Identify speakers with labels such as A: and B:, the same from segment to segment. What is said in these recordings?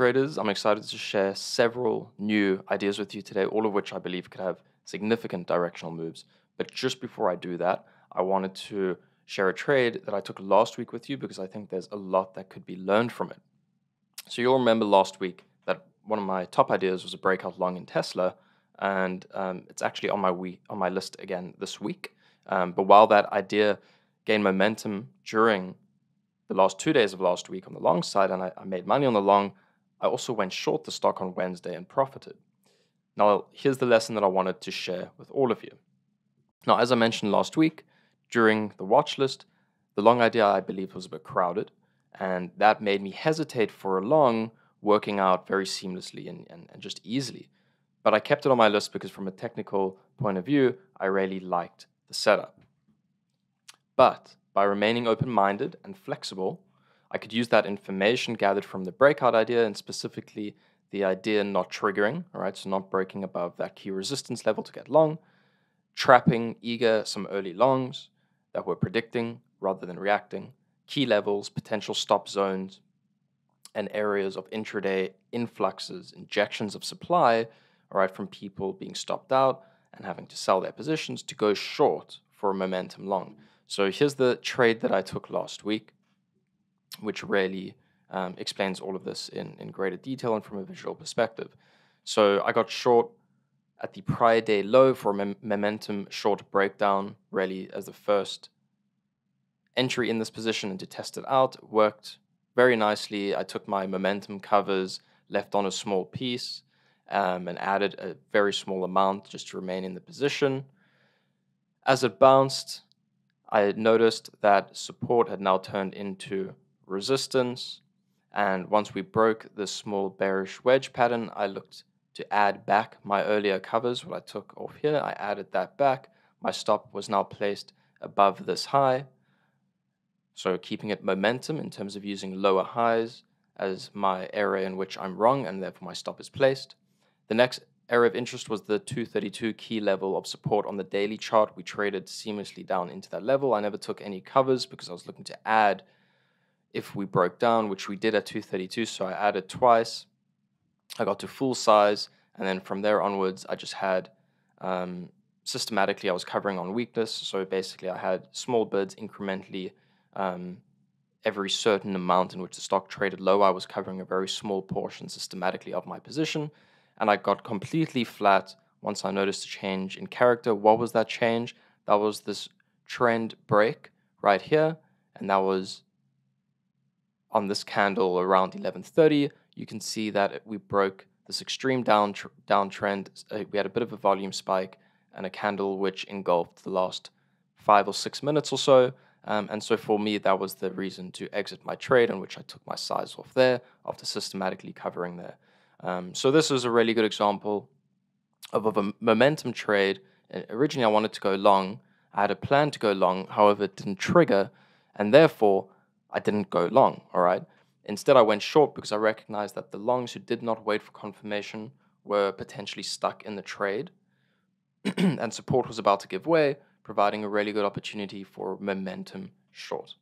A: I'm excited to share several new ideas with you today, all of which I believe could have significant directional moves. But just before I do that, I wanted to share a trade that I took last week with you because I think there's a lot that could be learned from it. So you'll remember last week that one of my top ideas was a breakout long in Tesla, and um, it's actually on my week on my list again this week. Um, but while that idea gained momentum during the last two days of last week on the long side, and I, I made money on the long. I also went short the stock on Wednesday and profited. Now, here's the lesson that I wanted to share with all of you. Now, as I mentioned last week, during the watch list, the long idea I believe was a bit crowded, and that made me hesitate for a long, working out very seamlessly and, and, and just easily. But I kept it on my list because, from a technical point of view, I really liked the setup. But by remaining open minded and flexible, I could use that information gathered from the breakout idea and specifically the idea not triggering, all right, so not breaking above that key resistance level to get long, trapping eager some early longs that were predicting rather than reacting, key levels, potential stop zones, and areas of intraday influxes, injections of supply, right, from people being stopped out and having to sell their positions to go short for a momentum long. So here's the trade that I took last week, which really um, explains all of this in, in greater detail and from a visual perspective. So I got short at the prior day low for a momentum short breakdown, really as the first entry in this position and to test it out. Worked very nicely. I took my momentum covers, left on a small piece, um, and added a very small amount just to remain in the position. As it bounced, I noticed that support had now turned into resistance. And once we broke this small bearish wedge pattern, I looked to add back my earlier covers, what I took off here. I added that back. My stop was now placed above this high. So keeping it momentum in terms of using lower highs as my area in which I'm wrong, and therefore my stop is placed. The next area of interest was the 232 key level of support on the daily chart. We traded seamlessly down into that level. I never took any covers because I was looking to add if we broke down, which we did at 232. So I added twice. I got to full size. And then from there onwards, I just had um, systematically, I was covering on weakness. So basically, I had small bids incrementally. Um, every certain amount in which the stock traded low, I was covering a very small portion systematically of my position and I got completely flat once I noticed a change in character. What was that change? That was this trend break right here, and that was on this candle around 11:30. You can see that we broke this extreme down tr- downtrend. Uh, we had a bit of a volume spike and a candle which engulfed the last five or six minutes or so. Um, and so for me, that was the reason to exit my trade, in which I took my size off there after systematically covering there. Um, so this is a really good example of, of a momentum trade. Originally, I wanted to go long. I had a plan to go long, however, it didn't trigger, and therefore I didn't go long. All right. Instead, I went short because I recognized that the longs who did not wait for confirmation were potentially stuck in the trade, and support was about to give way, providing a really good opportunity for momentum short.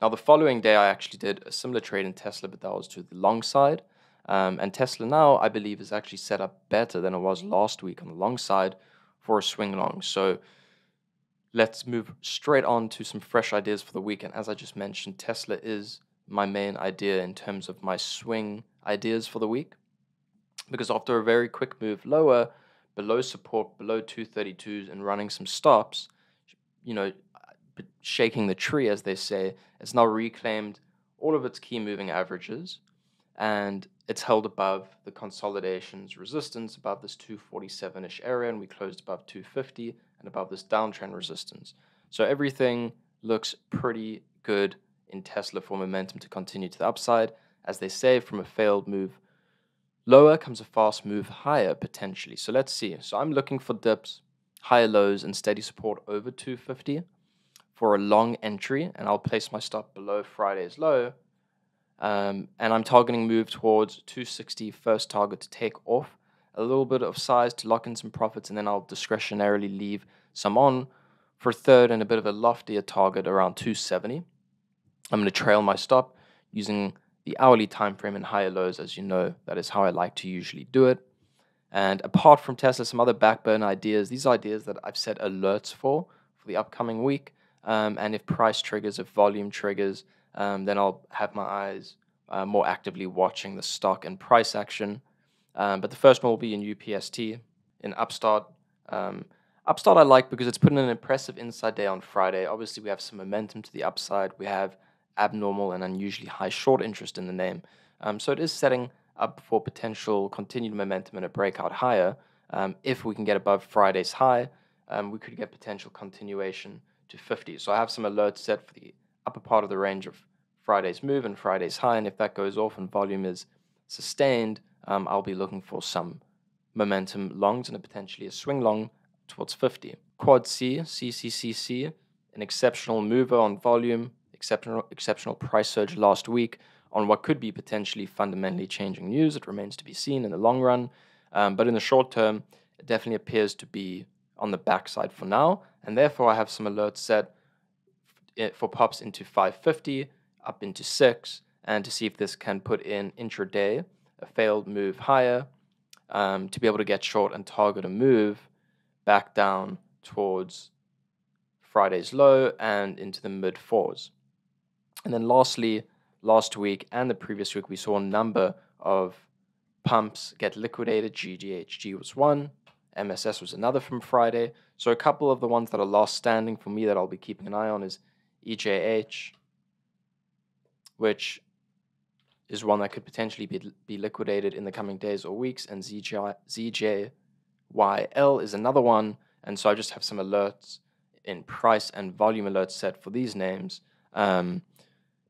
A: Now, the following day, I actually did a similar trade in Tesla, but that was to the long side. Um, and Tesla now, I believe, is actually set up better than it was last week on the long side for a swing long. So let's move straight on to some fresh ideas for the week. And as I just mentioned, Tesla is my main idea in terms of my swing ideas for the week. Because after a very quick move lower, below support, below 232s, and running some stops, you know, shaking the tree, as they say, it's now reclaimed all of its key moving averages and it's held above the consolidation's resistance above this 247-ish area and we closed above 250 and above this downtrend resistance. So everything looks pretty good in tesla for momentum to continue to the upside. As they say from a failed move lower comes a fast move higher potentially. So let's see. So i'm looking for dips higher lows and steady support over 250 for a long entry and i'll place my stop below friday's low. Um, and I'm targeting move towards 260 first target to take off a little bit of size to lock in some profits, and then I'll discretionarily leave some on for third and a bit of a loftier target around 270. I'm going to trail my stop using the hourly time frame and higher lows, as you know, that is how I like to usually do it. And apart from Tesla, some other backburner ideas. These ideas that I've set alerts for for the upcoming week. Um, and if price triggers, if volume triggers, um, then I'll have my eyes uh, more actively watching the stock and price action. Um, but the first one will be in UPST, in Upstart. Um, Upstart I like because it's put in an impressive inside day on Friday. Obviously, we have some momentum to the upside. We have abnormal and unusually high short interest in the name. Um, so it is setting up for potential continued momentum and a breakout higher. Um, if we can get above Friday's high, um, we could get potential continuation to 50. So I have some alerts set for the upper part of the range of Friday's move and Friday's high. And if that goes off and volume is sustained, um, I'll be looking for some momentum longs and a potentially a swing long towards 50. Quad C, CCCC, an exceptional mover on volume, exceptional, exceptional price surge last week on what could be potentially fundamentally changing news. It remains to be seen in the long run. Um, but in the short term, it definitely appears to be on the backside for now. And therefore, I have some alerts set for pops into 550, up into 6, and to see if this can put in intraday a failed move higher um, to be able to get short and target a move back down towards Friday's low and into the mid fours. And then lastly, last week and the previous week, we saw a number of pumps get liquidated. GGHG was one, MSS was another from Friday. So a couple of the ones that are last standing for me that I'll be keeping an eye on is EJH, which is one that could potentially be, be liquidated in the coming days or weeks, and ZJ, ZJYL is another one. And so I just have some alerts in price and volume alerts set for these names. Um,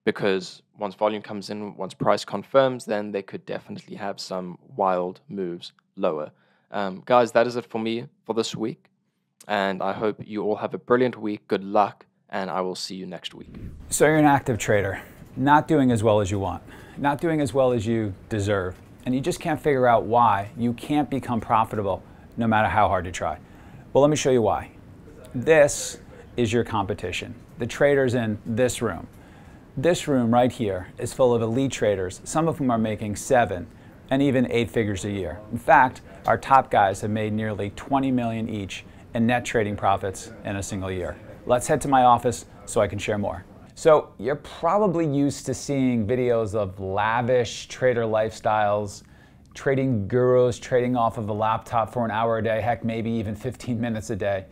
A: because once volume comes in, once price confirms, then they could definitely have some wild moves lower. Um, guys, that is it for me for this week. And I hope you all have a brilliant week. Good luck, and I will see you next week.
B: So, you're an active trader, not doing as well as you want, not doing as well as you deserve, and you just can't figure out why you can't become profitable no matter how hard you try. Well, let me show you why. This is your competition. The traders in this room. This room right here is full of elite traders, some of whom are making seven and even eight figures a year. In fact, our top guys have made nearly 20 million each in net trading profits in a single year. Let's head to my office so I can share more. So you're probably used to seeing videos of lavish trader lifestyles, trading gurus trading off of a laptop for an hour a day, heck, maybe even 15 minutes a day,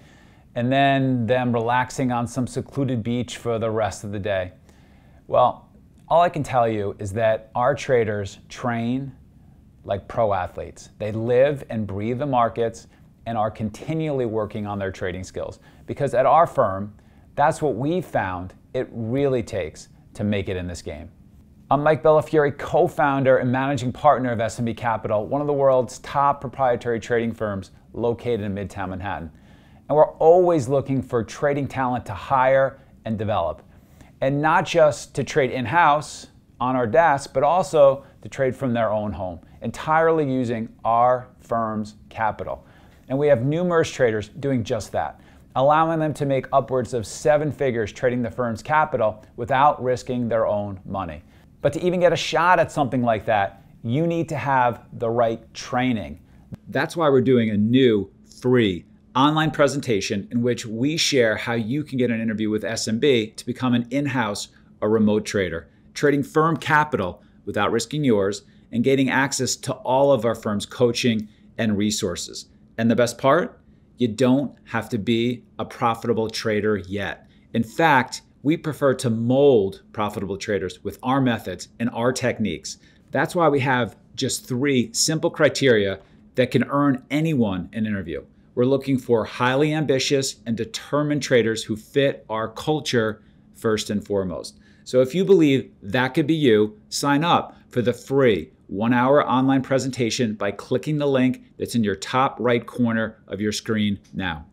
B: and then them relaxing on some secluded beach for the rest of the day. Well, all I can tell you is that our traders train like pro athletes. They live and breathe the markets and are continually working on their trading skills. Because at our firm, that's what we found it really takes to make it in this game. I'm Mike Bellafiore, co founder and managing partner of SMB Capital, one of the world's top proprietary trading firms located in Midtown Manhattan. And we're always looking for trading talent to hire and develop and not just to trade in house on our desk, but also to trade from their own home, entirely using our firm's capital. And we have numerous traders doing just that, allowing them to make upwards of seven figures trading the firm's capital without risking their own money. But to even get a shot at something like that, you need to have the right training. That's why we're doing a new free online presentation in which we share how you can get an interview with SMB to become an in house or remote trader, trading firm capital without risking yours, and gaining access to all of our firm's coaching and resources. And the best part, you don't have to be a profitable trader yet. In fact, we prefer to mold profitable traders with our methods and our techniques. That's why we have just three simple criteria that can earn anyone an interview. We're looking for highly ambitious and determined traders who fit our culture first and foremost. So if you believe that could be you, sign up for the free one hour online presentation by clicking the link that's in your top right corner of your screen now.